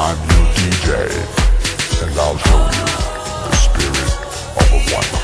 I'm your DJ, and I'll show you the spirit of a one.